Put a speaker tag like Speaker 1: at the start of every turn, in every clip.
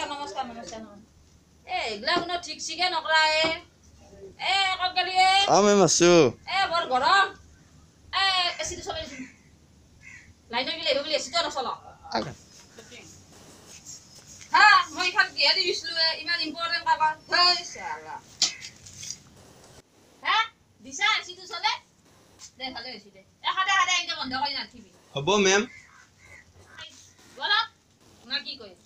Speaker 1: নমস্কাৰ নমস্কাৰ নমস্কাৰ নমস্কাৰ। এ এইগিলা কোনো ঠিক চিকে নকৰা এ। এ ক'ত গলি এ?
Speaker 2: অ মেম আছো।
Speaker 1: এ বৰ গৰম। এ এচিটো চলাই দিছোন লাইনৰ বিল আহিব বুলি এচিটো নচল। হা মই এইখন কিহে দি দিছিলো এ ইমান ইম্পৰ্টেণ্ট কাগজ হেই চালা। হা দিছা এচিটো চলে? দে ভালে হৈছে দে। এ সদায় সদায় এনেকে বন্ধ কৰি নাথাকিবি
Speaker 2: হ'ব মেম।
Speaker 1: বলক কি কৰিম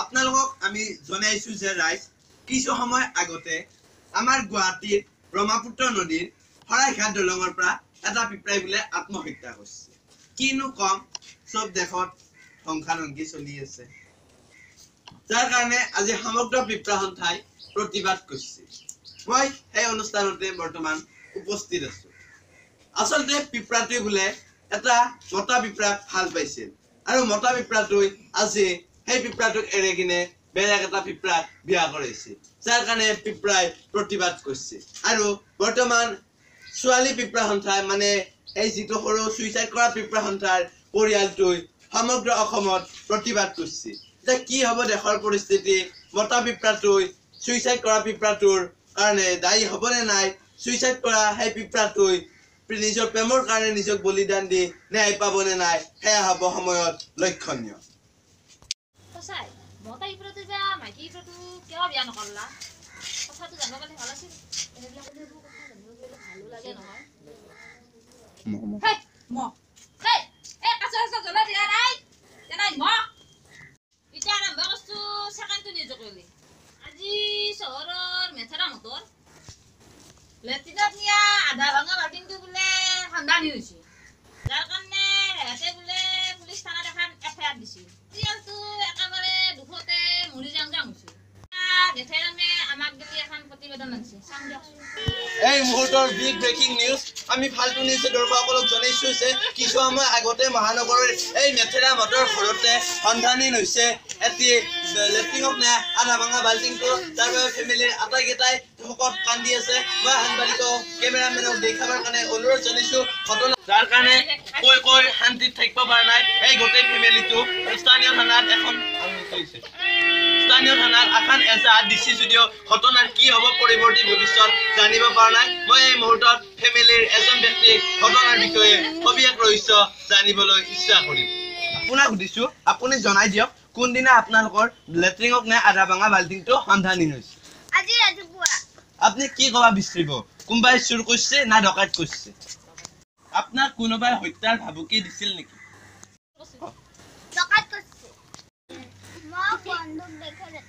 Speaker 2: আপোনালোকক আমি জনাইছো যে ৰাইজ কিছু সময় আগতে আমাৰ গুৱাহাটীৰ ব্ৰহ্মপুত্ৰ নদীৰ শৰাইঘাট দলঙৰ পৰা এটা পিপৰাই বোলে আত্মহত্যা কৰিছে। কিনো কম চব দেশত ধ্বংসাধংসি চলি আছে। যাৰ কাৰণে আজি সমগ্ৰ পিপৰা সন্থাই প্ৰতিবাদ কৰিছে। মই সেই অনুষ্ঠানতে বৰ্তমান উপস্থিত আছো। আচলতে পিপৰাটোৱে বোলে এটা মতা পিপৰাক ভাল পাইছিল। আৰু মতা পিপৰাটোৱে আজি সেই পিপৰাটোক এৰি কিনে বেলেগ এটা পিপৰাক বিয়া কৰাইছিল যাৰ কাৰণে পিপৰাই প্ৰতিবাদ কৰিছে আৰু বৰ্তমান ছোৱালী পিপৰা সন্থাই মানে এই যিটো সৰু চুইচাইড কৰা পিপৰা সন্থাৰ পৰিয়ালটোৱে সমগ্ৰ অসমত প্ৰতিবাদ কৰিছে। এতিয়া কি হ'ব দেশৰ পৰিস্থিতি মতা পিপৰাটোৱে চুইচাইড কৰা পিপৰাটোৰ কাৰণে দায়ী হ'বনে নাই চুইচাইড কৰা সেই পিপৰাটোৱে নিজৰ প্ৰেমৰ কাৰণে নিজক বলিদান দি ন্যায় পাবনে নাই সেয়া হ'ব সময়ত লক্ষণীয়।
Speaker 1: মতা ইপৰাটো বা মাইকী ইপৰাটো কিয় বিয়া নকৰলা কথাটো জানিব পালে ভাল আছিল এইবিলাক এইবোৰ কথা জানিব পাৰিলে ভালো লাগে নহয় হেই, মহ। হেই, এই কাছ চাছ জ্বলাই দিয়া নাই দিয়া নাই মহ এতিয়া আৰম্ভ কৰিছো ছেকেণ্ডটো নিউজ কৰিলি আজি চহৰৰ মেথেৰা মটৰ লেট্ৰিনত নিয়া আধা ভঙা বাল্টিংটো বোলে সন্ধানী হৈছে যাৰ কাৰণে সিহঁতে বোলে পুলিচ থানাত এখন এফ আই আৰ দিছিল পৰিয়ালটো একেবাৰে দুখতে মৰি যাওঁ যাওঁ হৈছে গেঠেৰামে আমাক দেখি এখন প্ৰতিবেদন আনিছে চাম দিয়কচোন
Speaker 2: এই মুহূৰ্তৰ বিগ ব্ৰেকিং নিউজ আমি ফাল্টু নিউজ দৰ্শকসকলক জনাইছো যে কিছু সময় আগতে মহানগৰীৰ এই মেথেৰা মটৰ ঘৰতে সন্ধানহীন হৈছে এটি লেট্ৰিনক নে আধা ভাঙা বাল্টিংটো। তাৰ বাবে ফেমিলিৰ আটাইকেইটাই শোকত কান্দি আছে। মই সাংবাদিকক কেমেৰামেনক দেখাবৰ কাৰণে অনুৰোধ জনাইছো ঘটনা যাৰ কাৰণে কৈ কৈ শান্তিত থাকিব পৰা নাই এই গোটেই ফেমিলিটো। স্থানীয় থানাত এখন স্থানীয় থানাত এখন এজাহাত দিছে যদিও ঘটনাৰ কি হ'ব পৰৱৰ্তী ভৱিষ্যত জানিব পৰা নাই। মই এই মুহূৰ্তত ফেমিলিৰ এজন ব্যক্তিক ঘটনাৰ বিষয়ে সবিশেষ ৰহস্য জানিবলৈ ইচ্ছা কৰিম। আপোনাক সুধিছো আপুনি জনাই দিয়ক কোনদিনা আপোনালোকৰ লেট্ৰিনক নে আধা ভাঙা বাল্টিংটো সন্ধানহীন হৈছে?
Speaker 3: আজি ৰাতিপুৱা
Speaker 2: আপুনি কি ক'ব বিচাৰিব? কোনোবাই চুৰ কৰিছে না ডকাইত কৰিছে? আপোনাক কোনোবাই হত্যাৰ ভাবুকি দিছিল নেকি
Speaker 3: ডকাইত কৰিছে মই বন্ধুক দেখি লেট্ৰিনৰ বাথৰুমটো লৈ গৈছোঁ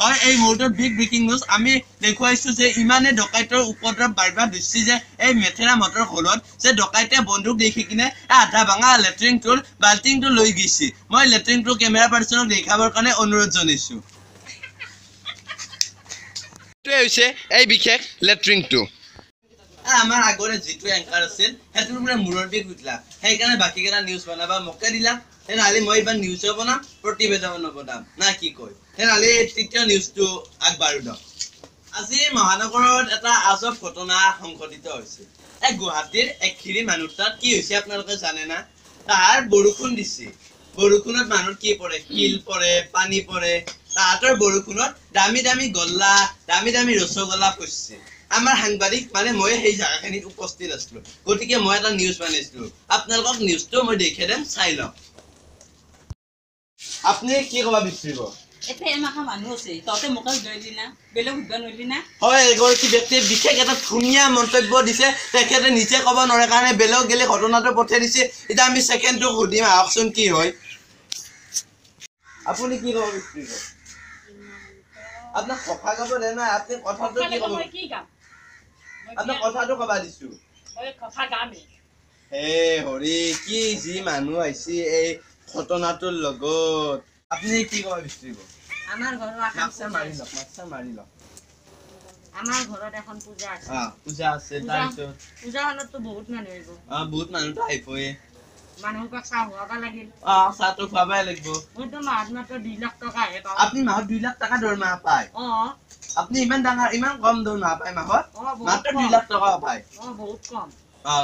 Speaker 2: হয় এই মুহূৰ্তত বিগ ব্ৰেকিং নিউজ আমি দেখুৱাইছো যে ইমানে ডকাইতৰ উপদ্ৰৱ বাঢ়িবা ধৰিছে যে এই মেথেৰা মটৰ ঘৰত যে ডকাইতে বন্দুক দেখি কিনে আধা ভাঙা লেট্ৰিনটোৰ বাল্টিংটো লৈ গৈছে। মই লেট্ৰিনটো কেমেৰা পাৰ্চনক দেখাবৰ কাৰণে অনুৰোধ জনাইছো। এইটোৱে হৈছে এই বিশেষ লেট্ৰিনটো আমাৰ আগৰে যিটো এংকাৰ আছিল সেইটোৰ পৰা মূৰৰ বিষ উঠিলা। সেইকাৰণে বাকীকেইটা নিউজ বনাবা মোকে দিলা। তেনেহ'লে মই এইবাৰ নিউজো বনাম প্ৰতিবেদনো বনাম। না কি কয়? তেনেহ'লে তৃতীয় নিউজটো আগবাঢ়ো দিয়ক আজি মহানগৰত এটা আজব ঘটনা সংঘটিত হৈছে। এই গুৱাহাটীৰ একখিৰি মানুহ তাত কি হৈছে আপোনালোকে জানে না? তাহাৰ বৰষুণ দিছে। বৰষুণত মানুহৰ কি পৰে? শিল পৰে পানী পৰে। তাহাঁতৰ বৰষুণত দামী দামী গল্লা দামী দামী ৰসগোল্লা পৰছে আমাৰ সাংবাদিক মানে মই সেই জাগাখিনিত উপস্থিত আছিলো। গতিকে মই এটা নিউজ বনাইছিলো। আপোনালোকক নিউজটো মই দেখাই দিম চাই লওক আপুনি কি ক'ব বিচাৰিব
Speaker 4: এতে এমাখা মানুহ আছে তহঁতে মোকে ধৰিলি না বেলেগ সুধিব নোৱাৰিলি না?
Speaker 2: হয় এগৰাকী ব্যক্তিয়ে বিশেষ এটা ধুনীয়া মন্তব্য দিছে তেখেতে নিজে ক'ব নোৱাৰে কাৰণে বেলেগ গেলে ঘটনাটো পঠিয়াই দিছে। এতিয়া আমি ছেকেণ্ডটো সুধিম আহকচোন কি হয়। আপুনি কি ক'ব বিচাৰিব আপোনাক কথা ক'ব দে নাই? আপুনি কথাটো কি ক'ব?
Speaker 4: মই কি গাম?
Speaker 2: আপোনাক কথাটো ক'বা দিছো।
Speaker 4: মই কথা গামেই।
Speaker 2: হে হৰি কি যি মানুহ আহিছে এই ঘটনাটোৰ লগত আপুনি কি ক'ব বিচাৰিব?
Speaker 4: আমাৰ ঘৰৰ
Speaker 2: মাক্সা মাৰি লওক মাক্সা মাৰি লওক।
Speaker 4: আমাৰ ঘৰত এখন পূজা আছে।
Speaker 2: অ পূজা আছে তাৰপিছত
Speaker 4: পূজাখনততো বহুত মানুহ আহিব।
Speaker 2: অ বহুত মানুহতো আহিবয়ে।
Speaker 4: মানুহক চাহ খুৱাব লাগিল।
Speaker 2: অ চাহটো খুৱাবই লাগিব।
Speaker 4: মইতো মাহত মাত্ৰ দুই লাখ টকাহে পাওঁ।
Speaker 2: আপুনি মাহত দুই লাখ টকা দৰমহা পায়।
Speaker 4: অ।
Speaker 2: আপুনি ইমান ডাঙৰ ইমান কম দৰমহা পায় মাহত। মাত্ৰ দুই লাখ টকা পায়।
Speaker 4: অ বহুত কম।
Speaker 2: অ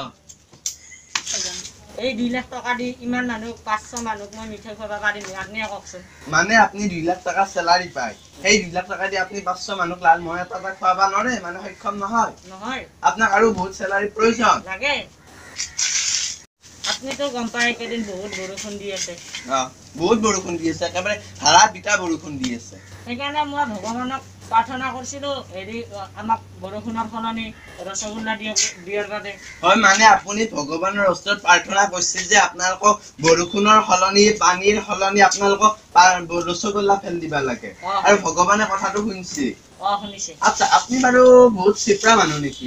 Speaker 4: এই দুই লাখ টকা দি ইমান মানুহ পাঁচশ মানুহক মই মিঠাই খুৱাব পাৰিম আপুনিয়ে কওকচোন।
Speaker 2: মানে আপুনি দুই লাখ টকা চেলাৰী পায়। সেই দুই লাখ টকা দি আপুনি পাঁচশ মানুহক লাল মই এটা এটা খুৱাব নোৱাৰে মানে সক্ষম নহয়।
Speaker 4: নহয়।
Speaker 2: আপোনাক আৰু বহুত চেলাৰী প্ৰয়োজন।
Speaker 4: লাগে। আপুনিতো গম পায় এইকেইদিন বহুত বৰষুণ দি আছে।
Speaker 2: অ বহুত বৰষুণ দি আছে একেবাৰে ধাৰা পিতা বৰষুণ দি আছে।
Speaker 4: সেইকাৰণে মই ভগৱানক প্ৰাৰ্থনা কৰিছিলো হেৰি আমাক বৰষুণৰ সলনি ৰসগোল্লা দিয়ক দিয়াৰ বাবে।
Speaker 2: হয় মানে আপুনি ভগৱানৰ ওচৰত প্ৰাৰ্থনা কৰিছিল যে আপোনালোকক বৰষুণৰ সলনি পানীৰ সলনি আপোনালোকক ৰসগোল্লা ফেল দিবা লাগে। আৰু ভগৱানে কথাটো শুনিছে?
Speaker 4: অ শুনিছে।
Speaker 2: আচ্ছা আপুনি বাৰু বহুত চিপৰা মানুহ নেকি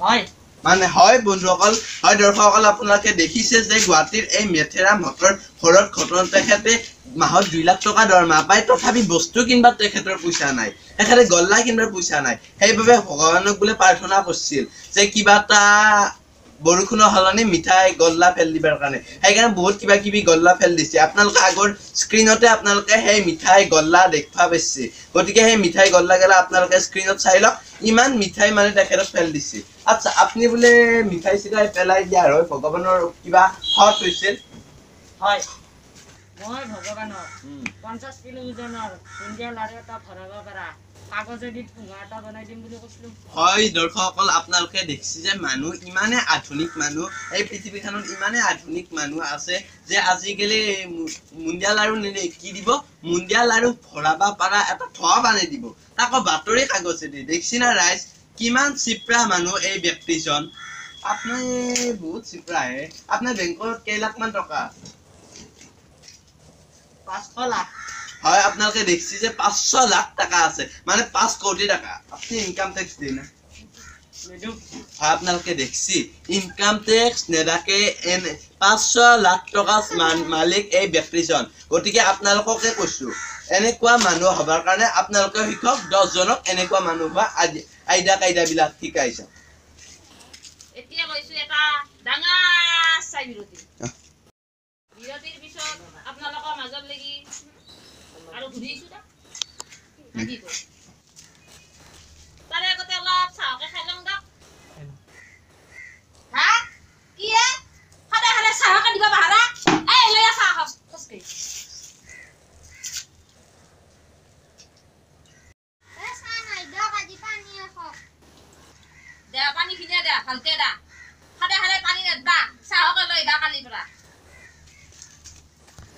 Speaker 4: হয়।
Speaker 2: মানে হয় বন্ধুসকল হয় দৰ্শকসকল আপোনালোকে দেখিছে যে গুৱাহাটীৰ এই মেথেৰা মটৰ ঘৰত ঘটন তেখেতে মাহত দুই লাখ টকা দৰমহা পায় তথাপি বস্তু কিনবা তেখেতৰ পইচা নাই তেখেতে গল্লা কিনবাৰ পইচা নাই। সেইবাবে ভগৱানক বোলে প্ৰাৰ্থনা কৰিছিল যে কিবা এটা বৰষুণৰ সলনি মিঠাই গল্লা ফেল দিবৰ কাৰণে। সেইকাৰণে বহুত কিবা কিবি গল্লা ফেল দিছে। আপোনালোকে আগৰ স্ক্ৰীণতে আপোনালোকে সেই মিঠাই গল্লা দেখুৱা পাইছে। গতিকে সেই মিঠাই গল্লা গেলা আপোনালোকে স্ক্ৰীণত চাই লওক ইমান মিঠাই মানে তেখেতক ফেল দিছে। আচ্ছা আপুনি বোলে মিঠাই চিঠাই পেলাই দিয়াৰ হয় ভগৱানৰ কিবা সৎ হৈছিল?
Speaker 4: হয়। মই ভগৱানৰ পঞ্চাছ কিলো ওজনৰ বুন্দিয়া লাৰু এটা ভৰাব পাৰা। কাগজেদি ঠোঙা এটা বনাই দিম বুলি কৈছিলো।
Speaker 2: হয় দৰ্শকসকল আপোনালোকে দেখিছে যে মানুহ ইমানে আধুনিক মানুহ এই পৃথিৱীখনত ইমানে আধুনিক মানুহ আছে যে আজিকালি মু- মুণ্ডিয়া লাৰু নিলে কি দিব? মুণ্ডিয়া লাৰু ভৰাব পাৰা এটা থোৱা বানাই দিব। তাকো বাতৰি কাগজেদি। দেখিছি না ৰাইজ কিমান চিপৰা মানুহ এই ব্যক্তিজন। আপুনি বহুত চিপৰাহে আপোনাৰ বেংকত কেইলাখ মান টকা? আছে?
Speaker 4: পাঁচশ লাখ।
Speaker 2: হয় আপোনালোকে দেখিছে যে পাঁচশ লাখ টকা আছে। মানে পাঁচ কোটি টকা। আপুনি ইনকাম টেক্স দিয়ে না? হয় আপোনালোকে দেখছি। ইনকাম টেক্স নেদাকে এনে পাঁচশ লাখ টকা মালিক এই ব্যক্তিজন। গতিকে আপোনালোককে কৈছো এনেকুৱা মানুহ হবৰ কাৰণে আপোনালোকে শিকক দহজনক এনেকুৱা মানুহ হোৱা আদি- আইদা কাইদা বিলাক শিকাই যাওক
Speaker 1: এতিয়া লৈছো এটা ডাঙৰ। বিৰতিৰ মাজত লাগি আৰু ঘূৰিছো দা? তাৰে আগতে অলপ চাহকে খাই লওঁ দক হা কি হে সদায় সদায় চাহকে দিব পাহৰা এই লৈ আহ চাহ খোজ খোজকাঢ়ি
Speaker 3: এই চাহ নাই দিয়ক, আজি পানীয়ে খাওক।
Speaker 1: দে পানী খিনিয়ে দে ভালকে দা সদায় সদায় পানী নেদবা চাহকে লৈ দা কালিৰ পৰা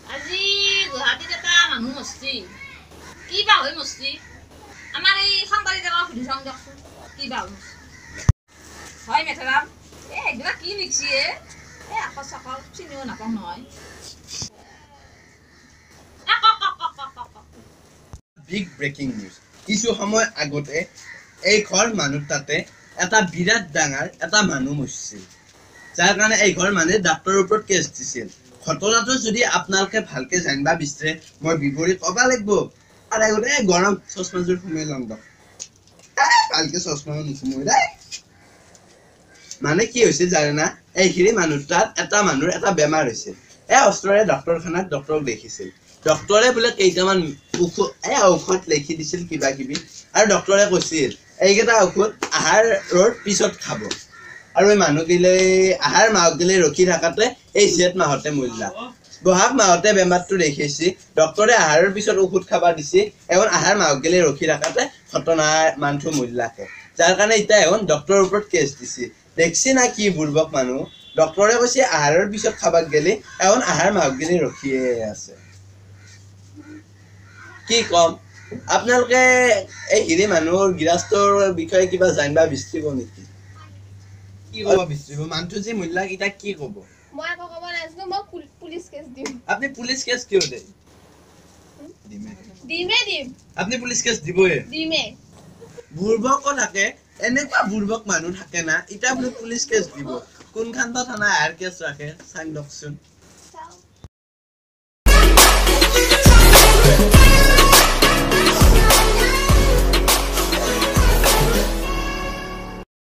Speaker 1: আজি গুৱাহাটীত এটা মানুহ মৰছি কি বা হৈ মৰছি আমাৰ এই এটাক সুধি চাওঁ দিয়কচোন কি বা হৈ মৰছি হয় মেথেৰাম এ এইবিলাক কি লিখছি এ এ আকাশ চাকাশ চিনিও নাপাওঁ নহয়।
Speaker 2: বিগ ব্ৰেকিং নিউজ কিছু সময় আগতে এই ঘৰ মানুহ তাতে এটা বিৰাট ডাঙৰ এটা মানুহ মৰিছিল যাৰ কাৰণে এই ঘৰ মানুহে ডাক্তৰৰ ওপৰত কেছ দিছিল ঘটনাটো যদি আপোনালোকে ভালকে জানিবা বিচাৰে মই বিৱৰি কবা লাগিব। আৰু আগতে এই গৰম চশমাযোৰ সোমাই লওঁ দক। ভালকে চশমা নোসোমাই দেই মানে কি হৈছিল জানে না এইখিনি মানুহ তাত এটা মানুহৰ এটা বেমাৰ হৈছিল এই অস্ত্ৰৰে ডক্তৰখানাত ডক্তৰক দেখিছিল। ডক্তৰে বোলে কেইটামান ঔষধ এই ঔষধ লিখি দিছিল কিবা কিবি। আৰু ডক্তৰে কৈছিল এইকেইটা ঔষধ আহাৰৰ পিছত খাব। আৰু এই মানুহগিলে আহাৰ মাহগিলে ৰখি থাকাতে এই জেঠ মাহতে মৰিলা বহাগ মাহতে বেমাৰটো দেখিছে ডক্তৰে আহাৰৰ পিছত ঔষধ খাবা দিছে এখন আহাৰ মাহগিলে ৰখি থাকাতে ঘটনা মানুহটো মৰিলাকে যাৰ কাৰণে এতিয়া এখন ডক্তৰৰ ওপৰত কেছ দিছে। দেখছি না কি বুৰ্বক মানুহ। ডক্তৰে কৈছে আহাৰৰ পিছত খাবাক গেলি এখন আহাৰ মাহগিলে ৰখিয়ে আছে। কি কম? আপোনালোকে এই হিৰি মানুহৰ গৃহস্থৰ বিষয়ে কিবা জানিবা বিচাৰিব নেকি? কি ক'ব বিচাৰিব? মানুহটো যে মূল্যাক এতিয়া কি ক'ব?
Speaker 3: মই একো ক'ব নাজানো মই পুল- পুলিচ কেছ দিম।
Speaker 2: আপুনি পুলিচ কেছ কিয় দিয়ে
Speaker 3: দিমে। দিম
Speaker 2: আপুনি পুলিচ কেছ দিবই
Speaker 3: দিমে।
Speaker 2: বুৰ্বকো থাকে এনেকুৱা বুৰ্বক মানুহ থাকে না এতিয়া বোলে পুলিচ কেছ দিব। কোনখান থানা আৰ কেছ ৰাখে চাই লওকচোন।